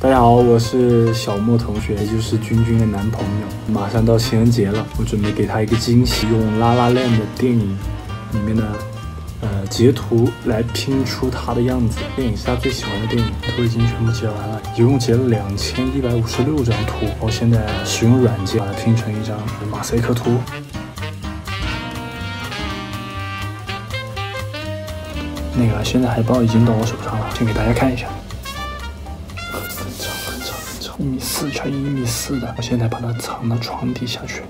大家好，我是小莫同学，也就是君君的男朋友。马上到情人节了，我准备给他一个惊喜，用《拉拉链》的电影里面的呃截图来拼出他的样子。电影是他最喜欢的电影，图已经全部截完了，一共截了两千一百五十六张图。我现在使用软件把它拼成一张马赛克图。那个现在海报已经到我手上了，先给大家看一下。一米四乘以一米四的，我现在把它藏到床底下去。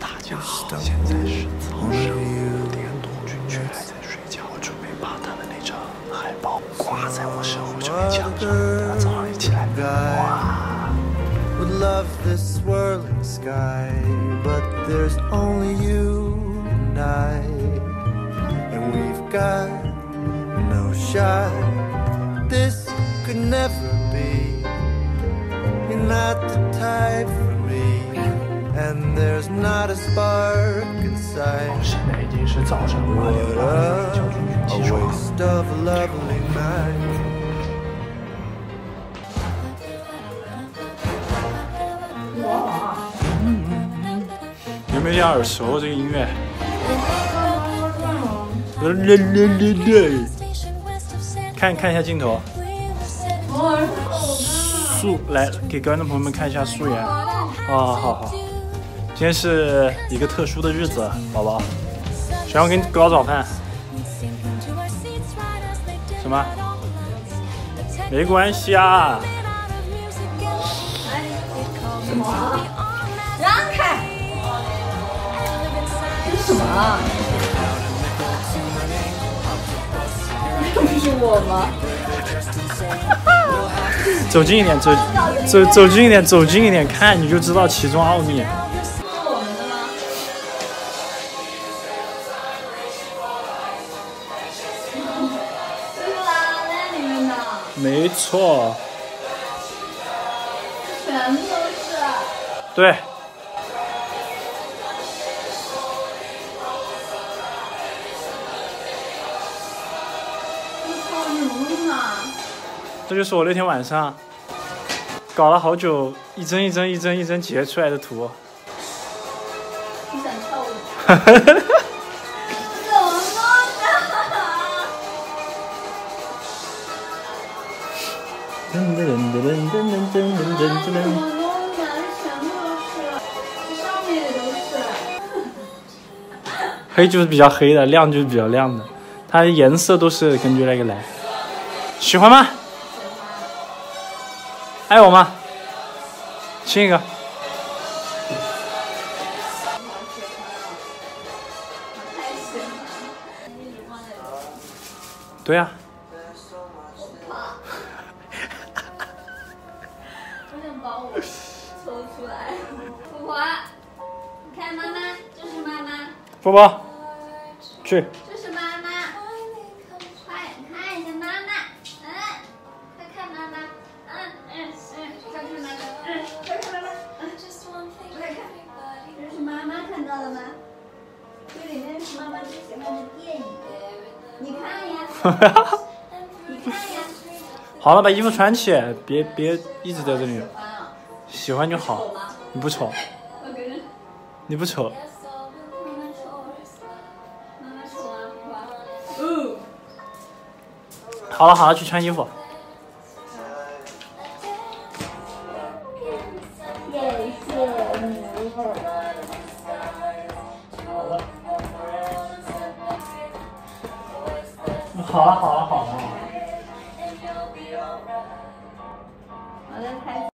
大家好，现在是早上五点多，君君还在睡觉，我准备把他的那张海报挂在我身后这面墙上，等他早上一起来。哇 ！not the type for me and there's not a spark inside 现在已经是早上八点半了叫君君起床哇有没有点耳熟这个音乐看看一下镜头 素来给观众朋友们看一下素颜啊，好好，今天是一个特殊的日子，宝宝，想要给你搞早饭，什么？没关系啊。什么？让开！这是什么啊？这不是我吗？走近一点，走走走近一点，走近一点看，你就知道其中奥秘。没错。全部都是。对。这就是我那天晚上搞了好久，一帧一帧一帧一帧截出来的图。你想跳舞？哈哈哈哈怎么弄的？噔噔噔噔噔噔噔噔噔噔。怎么弄的？全部都是，上面也都是。黑就是比较黑的，亮就是比较亮的，它颜色都是根据那个来。喜欢吗？爱我吗？亲一个。对呀。我想把我抽出来。婆婆，你看妈妈，这是妈妈。婆婆，去。好了，把衣服穿起，别别一直在这里。喜欢就好，你不丑，你不丑。好了好了，去穿衣服。好了好了好了好了。好了开始。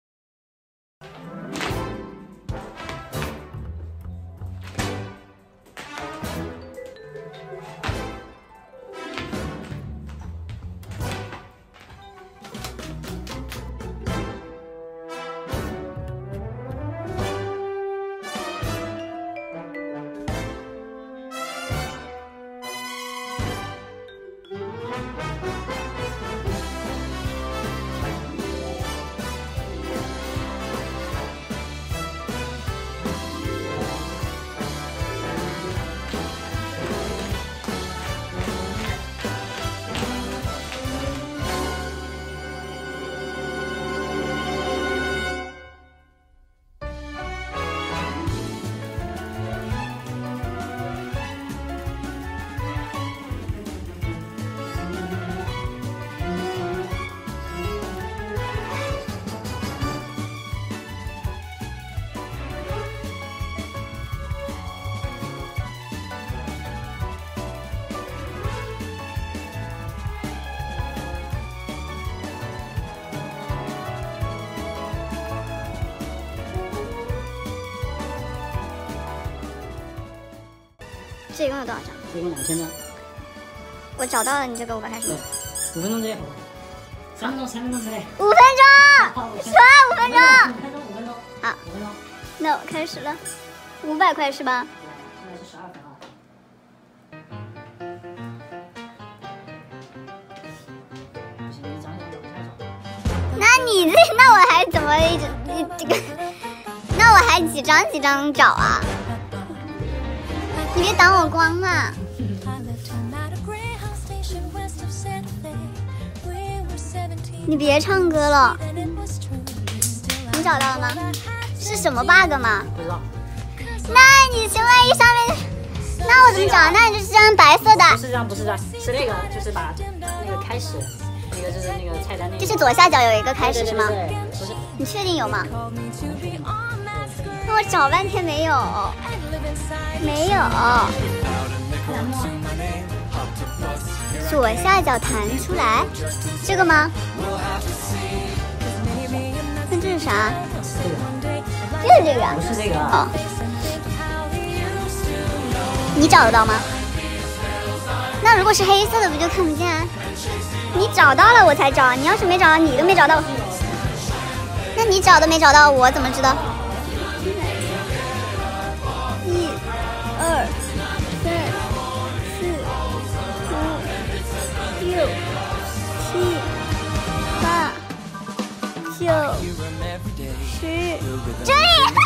这一共有多少张？这一共两千张。我找到了，你就给我开始。五分钟之内？三分钟，三分钟之内。五分钟，说五分钟。五分钟，五分钟。好，五分钟。那我开始了，五百块是吧？现在是十二分啊。那你这，那我还怎么一直一这个？那我还几张几张找啊？你别挡我光嘛！你别唱歌了，你找到了吗？是什么 bug 吗？不知道。那你这万一上面，那我怎么找？那你就是这张白色不的，是这张，不是这张，是那个，就是把那个开始，那个就是那个菜单那个。就是左下角有一个开始是吗？不是。你确定有吗？那我找半天没有，没有。左下角弹出来，这个吗？那这是啥？就是这个。不是这个。哦。你找得到吗？那如果是黑色的，不就看不见？你找到了我才找，你要是没找到，你都没找到。那你找都没找到，我怎么知道？这里。